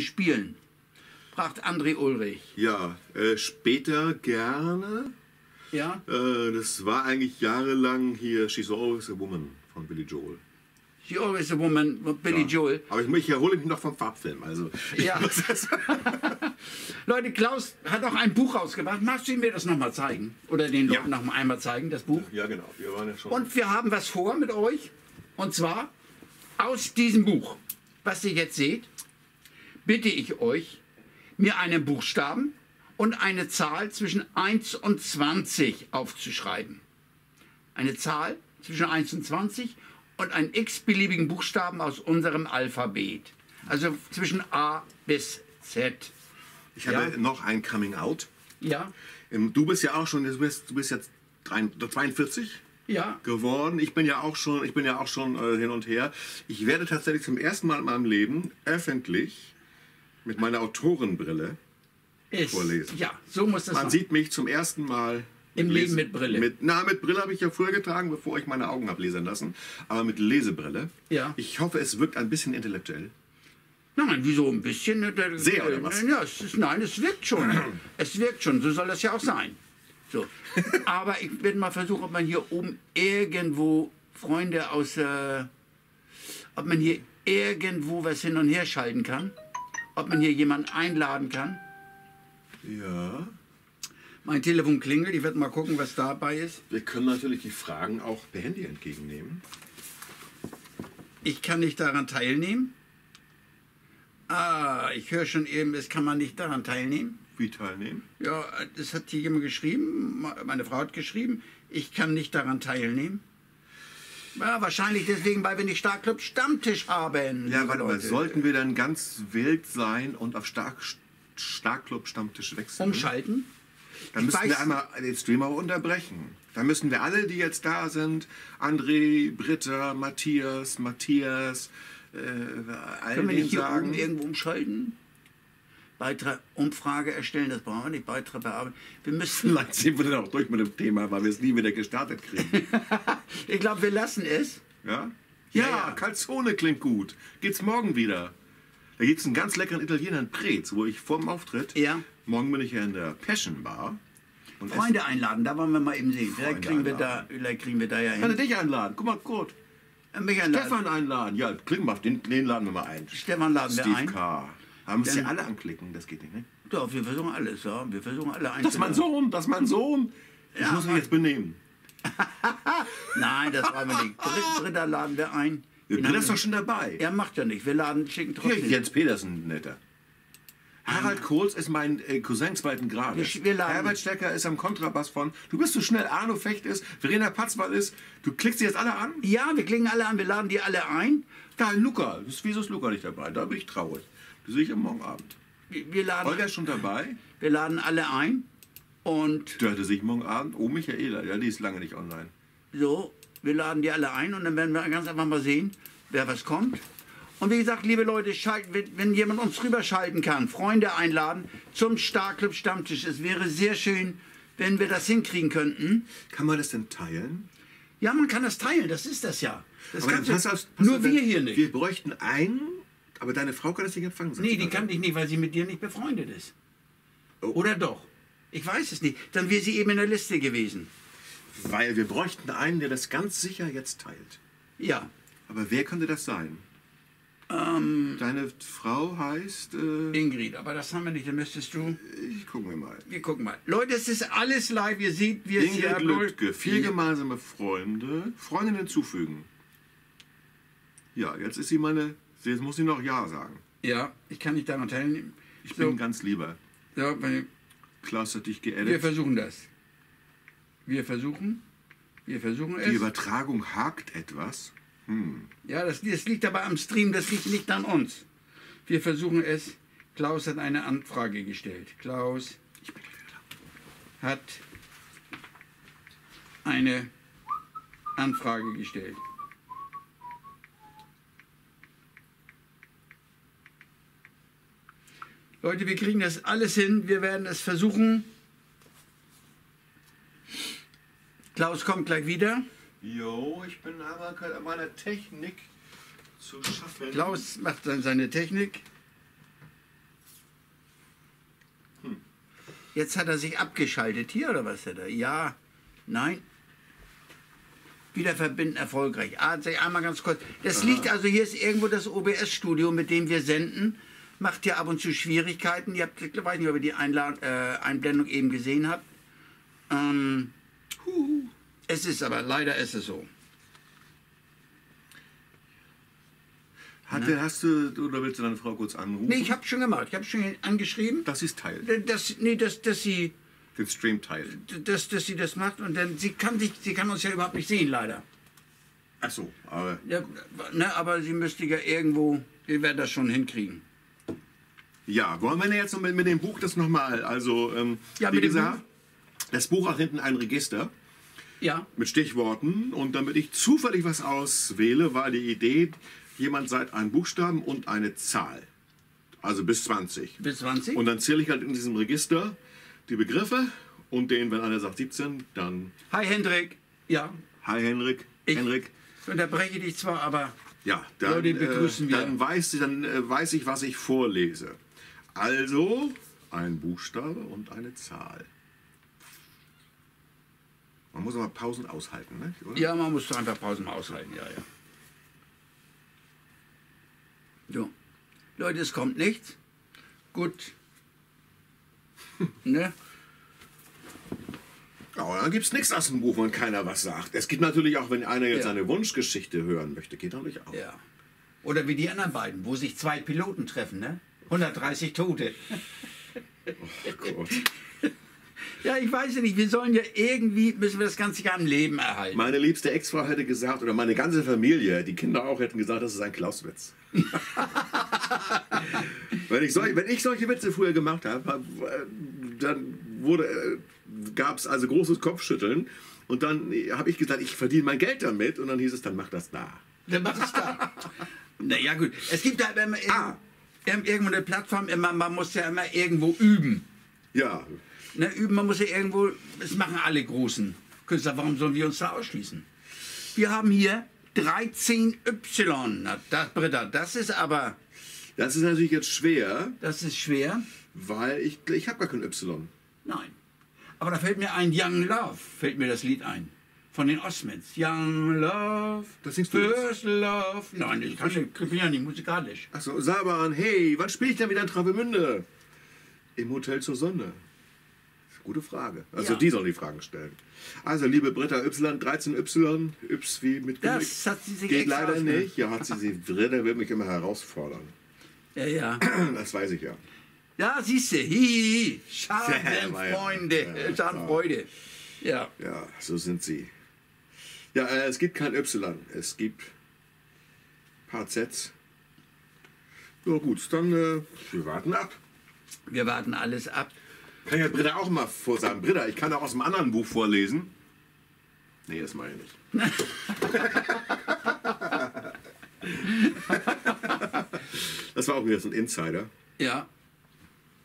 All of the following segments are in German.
spielen, fragt André Ulrich. Ja, äh, später gerne. Ja? Äh, das war eigentlich jahrelang hier She's Always a Woman von Billy Joel. She Always a Woman, Billy Ja. Joel. Aber ich, ich erhole mich noch vom Farbfilm. Also, Ja. Leute, Klaus hat auch ein Buch rausgebracht. Magst du mir das nochmal zeigen? Oder den Ja. Noch mal einmal zeigen, das Buch? ja, genau. Wir waren ja schon. Und wir haben was vor mit euch. Und zwar aus diesem Buch, was ihr jetzt seht, bitte ich euch, mir einen Buchstaben und eine Zahl zwischen 1 und 20 aufzuschreiben. Eine Zahl zwischen 1 und 20 und einen x-beliebigen Buchstaben aus unserem Alphabet. Also zwischen A bis Z. ich habe ja. noch ein Coming Out. Ja? Ähm, Du bist ja auch schon, du bist, du bist jetzt 43 42 Ja? geworden. Ich bin ja auch schon, ich bin ja auch schon äh, hin und her. Ich werde tatsächlich zum ersten Mal in meinem Leben öffentlich mit meiner Autorenbrille Ist. Vorlesen. Ja, so muss das Man sein. sieht mich zum ersten Mal. Im Leben mit Brille. Mit, na, mit Brille habe ich ja früher getragen, bevor ich meine Augen habe lasern lassen. Aber mit Lesebrille. Ja. Ich hoffe, es wirkt ein bisschen intellektuell. Nein, wieso ein bisschen? ne, der- Sehr, der- oder was? Ja, es ist, nein, es wirkt schon. es wirkt schon, so soll das ja auch sein. So. Aber ich werde mal versuchen, ob man hier oben irgendwo Freunde aus, äh, ob man hier irgendwo was hin und her schalten kann. Ob man hier jemanden einladen kann. Ja. Mein Telefon klingelt, ich werde mal gucken, was dabei ist. Wir können natürlich die Fragen auch per Handy entgegennehmen. Ich kann nicht daran teilnehmen. Ah, ich höre schon eben, es kann man nicht daran teilnehmen. Wie teilnehmen? Ja, das hat hier jemand geschrieben, meine Frau hat geschrieben, ich kann nicht daran teilnehmen. Ja, wahrscheinlich deswegen, weil wir nicht Starkclub Stammtisch haben. Ja, warte mal, sollten wir dann ganz wild sein und auf Stark, Starkclub Stammtisch wechseln? Umschalten? Dann weiß- wir einmal den Stream aber unterbrechen. Dann müssen wir alle, die jetzt da sind, André, Britta, Matthias, Matthias, äh, all Können wir nicht hier sagen. oben irgendwo umschalten? Beitrag, Umfrage erstellen, das brauchen wir nicht. Beitrag bearbeiten. Wir müssen, Vielleicht sind wir dann auch durch mit dem Thema, weil wir es nie wieder gestartet kriegen. ich glaube, wir lassen es. Ja? Ja, Ja, ja. Calzone klingt gut. Geht's morgen wieder. Da gibt's einen ganz leckeren Italiener in Preetz, wo ich vor dem Auftritt. Ja. Morgen bin ich ja in der Passion Bar. Und Freunde einladen, da wollen wir mal eben sehen. Vielleicht kriegen, wir da, vielleicht kriegen wir da ja Ich kann hin. dich einladen. Guck mal, gut. Äh, Mich einladen. Stefan einladen. Ja, klick mal auf den, den laden wir mal ein. Stefan laden wir Steve ein. K. Haben es ja Dann- alle anklicken, das geht nicht, ne? Doch, wir versuchen alles, ja. Wir versuchen alle Das ist mein. Sohn, das ist mein Sohn. Ich Ja, muss mich jetzt benehmen. Nein, das wollen wir nicht. Dritt, Dritter laden wir ein. Haben ist doch schon dabei. Er macht ja nicht. Wir laden, schicken Hier, trotzdem. Jens Petersen, netter. Harald Kohls ist mein äh, Cousin zweiten Grades. Herbert Stecker ist am Kontrabass von. Du bist so schnell, Arno Fecht ist, Verena Patzwall ist. Du klickst die jetzt alle an? Ja, wir klingen alle an. Wir laden die alle ein. Da, Luca. Das ist, wieso ist Luca nicht dabei? Da bin ich traurig. Sehe ich am morgen Abend. Wir wir laden, Olga ist schon dabei. wir laden alle ein. Und hatte sich morgen Abend. Oh, Michaela. Ja, die ist lange nicht online. so, wir laden die alle ein. Und dann werden wir ganz einfach mal sehen, wer was kommt. Und wie gesagt, liebe Leute, schalten, wenn- jemand uns rüberschalten kann, Freunde einladen zum Starclub Stammtisch. Es wäre sehr schön, wenn wir das hinkriegen könnten. Kann man das denn teilen? Ja, man kann das teilen, das ist das ja. Das Aber kannst du- pass auf, pass nur auf, wir hier nicht. Wir bräuchten einen, aber deine Frau kann das nicht empfangen. Nee, die kann ich nicht, weil sie mit dir nicht befreundet ist. Oh. Oder doch? Ich weiß es nicht. Dann wäre sie eben in der Liste gewesen. Weil wir bräuchten einen, der das ganz sicher jetzt teilt. Ja. Aber wer könnte das sein? Ähm, Deine Frau heißt. Äh, Ingrid, aber das haben wir nicht. Dann müsstest du. ich gucken wir mal. Wir gucken mal. Leute, es ist alles live. Ihr seht, es hier Ingrid. Lüttke, vier gemeinsame Freunde. Freundinnen hinzufügen. Ja, jetzt ist sie meine. Jetzt muss sie noch Ja sagen. Ja, ich kann nicht daran teilnehmen. Ich So. bin ganz lieber. Ja, weil- Klaus hat dich wir geedit. versuchen das. Wir versuchen. Wir versuchen Die es. Übertragung hakt etwas. Ja, das, das liegt aber am Stream, das liegt nicht an uns. Wir versuchen es. Klaus hat eine Anfrage gestellt. Klaus hat eine Anfrage gestellt. Leute, wir kriegen das alles hin, wir werden es versuchen. Klaus kommt gleich wieder. Jo, ich bin aber gerade an meiner Technik zu schaffen. Klaus macht dann seine Technik. Hm. Jetzt hat er sich abgeschaltet hier oder was hat er? Ja, nein. Wieder verbinden erfolgreich. Ah, einmal ganz kurz. Das Aha. liegt also hier ist irgendwo das OBS-Studio, mit dem wir senden. Macht ja ab und zu Schwierigkeiten. Ihr habt, ich weiß nicht, ob ihr die Einlad äh, Einblendung eben gesehen habt. Ähm, es ist aber, leider ist es so. Hatte, hast du, oder willst du deine Frau kurz anrufen? Nee, ich habe schon gemacht. Ich habe schon angeschrieben, Das ist Teil. dass, nee, dass, dass sie Den Stream teilt. dass, dass sie das macht und dann sie kann sich sie kann uns ja überhaupt nicht sehen leider Ach so, aber ja, ne, aber sie müsste ja irgendwo wir werden das schon hinkriegen ja, wollen wir jetzt mit, mit dem Buch das nochmal? Also, ähm, Ja, wie gesagt, das Buch hat hinten ein Register ja mit Stichworten und damit ich zufällig was auswähle, war die Idee, jemand sagt einen Buchstaben und eine Zahl. Also bis 20. bis 20 Und dann zähle ich halt in diesem Register die Begriffe und den, wenn einer sagt 17, dann hi Hendrik ja Hi Henrik, ich Henrik. unterbreche dich zwar aber Ja, dann, Leute, begrüßen äh, wir. dann, weiß, dann äh, weiß ich, was ich vorlese. Also ein Buchstabe und eine Zahl. Man muss aber Pausen aushalten, ne? oder? ja man muss einfach Pausen aushalten ja ja so Leute es kommt nichts gut ne Aber dann gibt es nichts aus dem Buch, wenn keiner was sagt. Es gibt natürlich auch, wenn einer jetzt Ja. eine Wunschgeschichte hören möchte, geht natürlich auch. ja oder wie die anderen beiden wo sich zwei Piloten treffen ne 130 Tote Gott. Ja, ich weiß ja nicht, wir sollen ja irgendwie, müssen wir das ganze Jahr am Leben erhalten. Meine liebste Ex-Frau hätte gesagt, oder meine ganze Familie, die Kinder auch, hätten gesagt, das ist ein Klauswitz. wenn, ich solch, wenn ich solche Witze früher gemacht habe, äh, dann wurde, gab es also großes Kopfschütteln. Und dann habe ich gesagt, ich verdiene mein Geld damit. Und dann hieß es, dann mach das da. Dann mach es da. naja, gut. Es gibt halt immer irgend- Ah. Irgend- irgendwo eine Plattform, immer, man muss ja immer irgendwo üben. Ja, Ne, üben, man muss ja irgendwo, das machen alle großen Künstler, warum sollen wir uns da ausschließen? Wir haben hier 13Y. Na, das, Britta, das ist aber, das ist natürlich jetzt schwer, das ist schwer. weil ich, ich habe gar kein Y. Nein. Aber da fällt mir ein Young Love, fällt mir das Lied ein. Von den Osmonds. Young Love. Das singst du jetzt? First Love. Nein, ich, kann nicht, ich bin ja nicht musikalisch. Achso, Saban, hey, wann spiele ich denn wieder in Travemünde? Im Hotel zur Sonne. Gute Frage. Also Ja. die sollen die Fragen stellen. Also, liebe Britta Y, 13Y, Y wie mit Genick. Das hat sie sich Geht leider ausgedacht. nicht. Ja, hat sie sie. Britta will mich immer herausfordern. Ja, ja. Das weiß ich ja. Ja, siehst du. Hihihi. Schadenfreunde. Ja. Schadenfreude. Ja. Ja, so sind sie. Ja, äh, es gibt kein Y. Es gibt ein paar Zs. Ja gut, dann äh, wir warten ab. Wir warten alles ab. Kann ja Britta auch mal vorsagen. Britta, ich kann auch aus einem anderen Buch vorlesen. Nee, das meine ich nicht. das war auch wieder so ein Insider. Ja.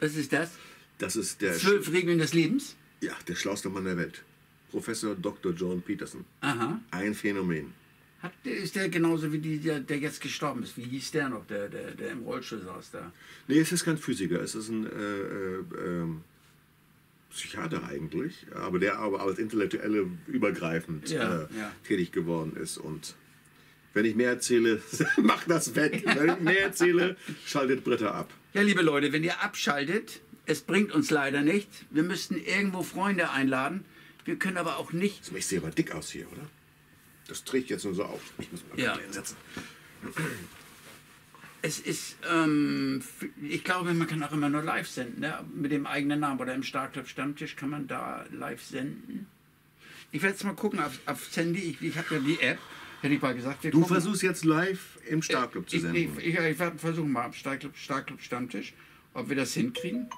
Was ist das? Das ist der, Zwölf Regeln des Lebens? ja, der schlauste Mann der Welt. Professor Dr. John Peterson. Aha. Ein Phänomen. Hat, ist der genauso wie die, der, der jetzt gestorben ist? Wie hieß der noch, der, der, der im Rollstuhl saß da? Nee, es ist kein Physiker, es ist ein äh, äh, ähm, Psychiater eigentlich, aber der aber als Intellektuelle übergreifend Ja, äh, ja. tätig geworden ist. Und wenn ich mehr erzähle, mach das weg. Wenn ich mehr erzähle, schaltet Britta ab. Ja, liebe Leute, wenn ihr abschaltet, es bringt uns leider nicht. Wir müssten irgendwo Freunde einladen. Wir können aber auch nicht. Ich sehe aber dick aus hier, oder? Das trägt jetzt nur so auf. Ich muss mal Ja. hinsetzen. Es ist, ähm, ich glaube, man kann auch immer nur live senden, ne? mit dem eigenen Namen. Oder im Startclub Stammtisch kann man da live senden. Ich werde jetzt mal gucken auf, aufs Handy. Ich, ich habe ja die App, hätte ich mal gesagt. Wir Du versuchst jetzt live im Startclub zu ich, senden. Ich, ich, ich werde versuchen mal am Startclub, Startclub Stammtisch, ob wir das hinkriegen.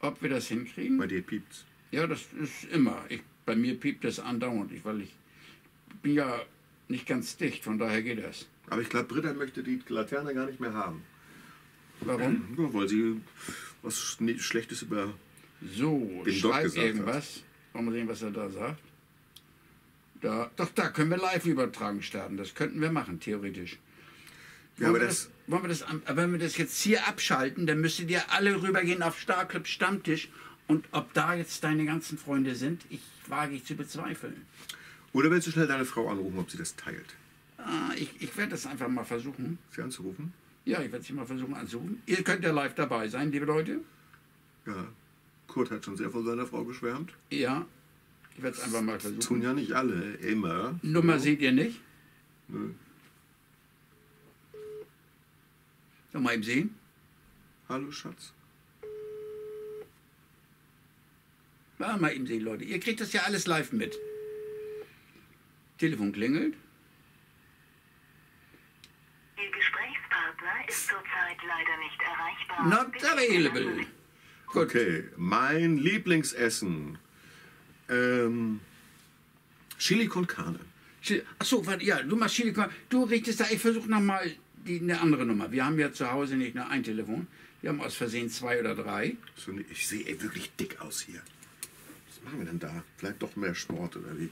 Ob wir das hinkriegen. Bei dir piept's. Ja, das ist immer. Ich, bei mir piept das andauernd, ich, weil ich bin ja nicht ganz dicht, von daher geht das. Aber ich glaube, Britta möchte die Laterne gar nicht mehr haben. Warum? Ja, weil sie was Schlechtes über So, Den Doc schreib gesagt hat. irgendwas. Wollen wir sehen, was er da sagt. Da, doch, da können wir Live-Übertragung starten. Das könnten wir machen, theoretisch. Ja, wollen, wir das- wollen wir das, wenn wir das jetzt hier abschalten, dann müsstet ihr alle rübergehen auf Starclub Stammtisch Und ob da jetzt deine ganzen Freunde sind, ich wage ich zu bezweifeln. Oder willst du schnell deine Frau anrufen, ob sie das teilt? Ah, ich ich werde das einfach mal versuchen. Sie anzurufen? Ja, ich werde sie mal versuchen anzurufen. Ihr könnt ja live dabei sein, liebe Leute. Ja. Kurt hat schon sehr von seiner Frau geschwärmt. Ja, ich werde es einfach mal Tun versuchen. ja nicht alle, immer. Nummer seht ihr nicht? Nö. Soll mal eben sehen. Hallo Schatz. Ja, mal eben sehen, Leute. Ihr kriegt das ja alles live mit. Telefon klingelt. Ihr Gesprächspartner ist zurzeit leider nicht erreichbar. Not available. Gut. Okay, mein Lieblingsessen. Ähm, Chili con Carne. Achso, warte, ja, du machst Chili. con- Du richtest da, ich versuche nochmal eine andere Nummer. Wir haben ja zu Hause nicht nur ein Telefon. Wir haben aus Versehen zwei oder drei. So, Ich sehe wirklich dick aus hier. Was machen wir denn da? Vielleicht doch mehr Sport oder wie?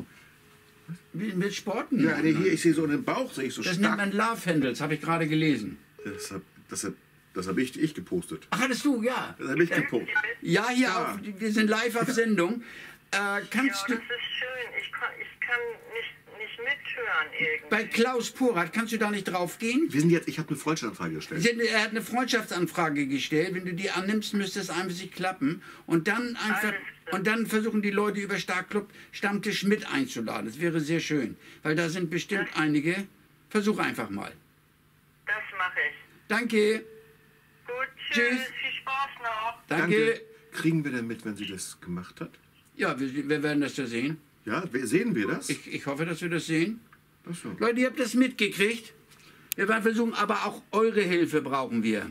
Mit, mit Sporten. Ja, nee, hier, ich sehe so einen Bauch, sehe ich so Das nennt stark. man Love Handles, habe ich gerade gelesen. Das habe das hab, das hab ich, ich gepostet. Ach, hattest du, ja. Das habe ich gepostet. Ja, hier Ja. Auf, wir sind live auf Sendung. Äh, Ja, kannst das du ist schön. Ich kann, ich kann nicht, irgendwie. bei Klaus Porat, kannst du da nicht draufgehen? Wir sind jetzt, ich habe eine Freundschaftsanfrage gestellt. Er hat eine Freundschaftsanfrage gestellt. Wenn du die annimmst, müsste es einfach sich klappen. Und dann einfach und dann versuchen die Leute über Starkclub Stammtisch mit einzuladen. Das wäre sehr schön, weil da sind bestimmt einige. Versuch einfach mal. Das mache ich. Danke, Gut, Tschüss. tschüss. Viel Spaß noch. danke. Kriegen wir denn mit, wenn sie das gemacht hat? Ja, wir, wir werden das ja sehen. Ja, sehen wir das? Ich, ich hoffe, dass wir das sehen. Ach so. Leute, ihr habt das mitgekriegt. Wir werden versuchen, aber auch eure Hilfe brauchen wir.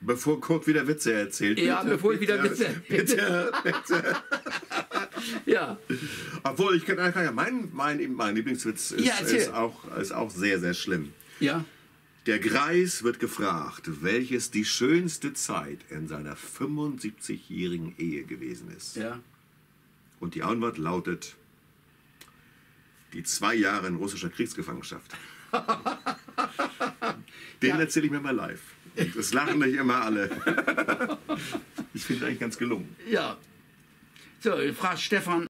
Bevor Kurt wieder Witze erzählt. Ja, bevor ich wieder Witze Bitte, bitte. Ja, Obwohl, ich kann, kann ja, mein, mein, mein Lieblingswitz ist, Ja, ist, auch, ist auch sehr, sehr schlimm. ja. Der Greis wird gefragt, welches die schönste Zeit in seiner 75-jährigen Ehe gewesen ist. Ja. Und die Antwort lautet, die zwei Jahre in russischer Kriegsgefangenschaft. Den erzähle ich mir mal live. Und Es lachen nicht immer alle. Ich finde eigentlich ganz gelungen. Ja. So, fragt Stefan